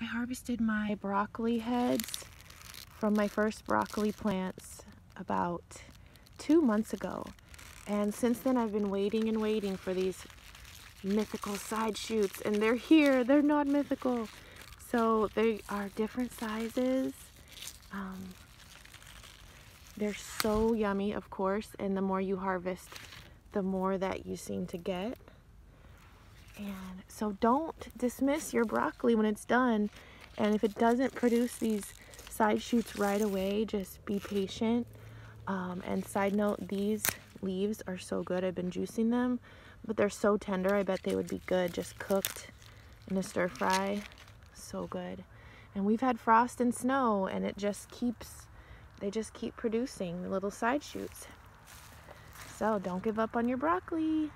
I harvested my broccoli heads from my first broccoli plants about two months ago. And since then I've been waiting and waiting for these mythical side shoots and they're here, they're not mythical. So they are different sizes. Um, they're so yummy, of course, and the more you harvest, the more that you seem to get. And so don't dismiss your broccoli when it's done. And if it doesn't produce these side shoots right away, just be patient. Um, and side note, these leaves are so good. I've been juicing them, but they're so tender. I bet they would be good just cooked in a stir fry. So good. And we've had frost and snow and it just keeps, they just keep producing the little side shoots. So don't give up on your broccoli.